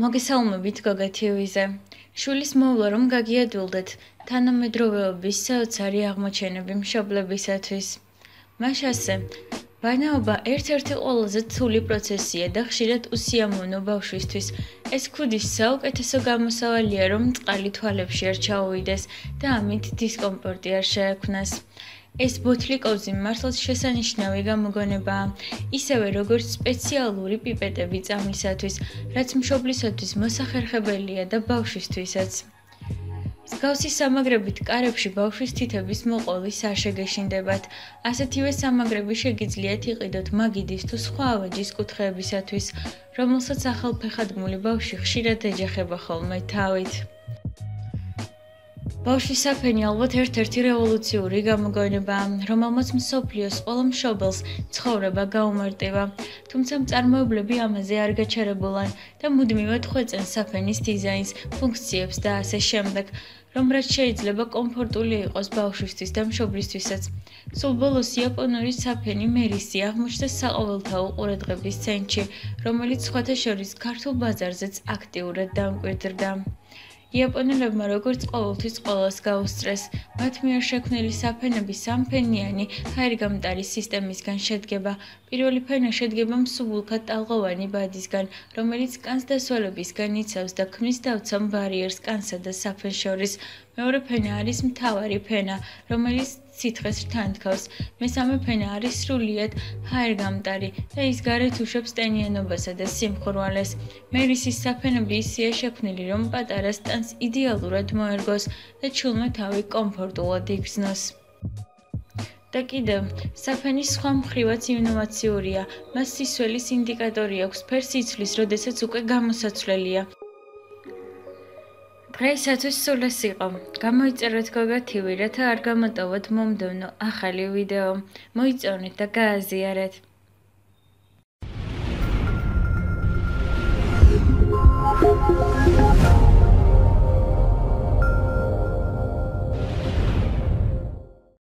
მოგესალმებით გოგათივიზე. შვილის მოვლა რომ გაგიადვილდეთ თანამედროვეობის საოცარი აღმოჩენები მშობლებისათვის. მას ასე ბანაობა ერთ-ერთი ყველაზე თული პროცესია და ხშირად უსიამოვნო ბავშვისთვის. ეს ქუდის საუკეთესო გამოსავალია, რომ წყალი თვალებში არ ჩაუვიდეს და ამით დისკომფორტი არ შეექმნას. ეს ბოთლიკოზი მართლაც შესანიშნავი გამოგონებაა, ისევე როგორც სპეციალური პიპეტები წამლისათვის, რაც მშობლისათვის მოსახერხებელია და ბავშვისთვისაც. მსგავსი სამაგრებით კარებში ბავშვის თითების მოყოლის არ შეგეშინდებათ. ასეთივე სამაგრები შეგიძლიათ იყიდოთ მაგიდის თუ სხვა ავეჯის კუთხეებისათვის, რომელსაც ახალფეხადმული ბავშვი ხშირად ეჯახება ხოლმე თავით. ბავშვის საფენი ალბათ ერთ-ერთი რევოლუციური გამოგონებაა, რომელმაც მსოფლიოს ყველა მშობელს ცხოვრება გაუმარტივა. თუმცა მწარმოებლები ამაზე არ გაჩერებულან და მუდმივად ხვეწენ საფენის დიზაინს, ფუნქციებს და ასე შემდეგ, რომ რაც შეიძლება კომფორტული იყოს ბავშვისთვის და მშობლისთვისაც. სულ ბოლოს იაპონური საფენი მერისი აღმოჩნდა საყოველთაო ყურადღების ცენტრში, რომელიც სხვათა შორის ქართულ ბაზარზეც აქტიურად დამკვიდრდა. იაპონელებმა როგორც ყოველთვის ყოველს გაუსწრეს, მათ მიერ შექმნილი საფენები სამფენიანი ჰაერგამტარი სისტემისგან შედგება. პირველი ფენა შედგება მსუბუქა ტალღოვანი ბადისგან, რომელიც კანს დასვალებისგან იცავს და ქმნის დავცამ ბარიერს კანსა და საფენს შორის. მეორე ფენა არის მთავარი ფენა, რომელიც სითხეს თანთქავს. მესამე ფენა არის სრულიად ჰაერგამტარი და ის გარეთ უშვებს ტენიანობასა და სიმხურვალეს. მერისის საფენები ისეა შექმნილი, რომ პატარა სტანს იდეალურად მოერგოს და ჩულმა თავი კომფორტულად იგრძნოს. და კიდევ, საფენის სხვა მხრივაც ინოვაციურია. მას სისვლის ინდიკატორი აქვს, ფერს იცვლის, როდესაც უკვე გამოსაცვლელია. დღეისათვის სულ ეს იყო. გამოიწერეთ გოგათივი, რათა არ გამოტოვოთ მომდევნო ახალი ვიდეო. მოიწონეთ და გააზიარეთ.